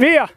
Wer?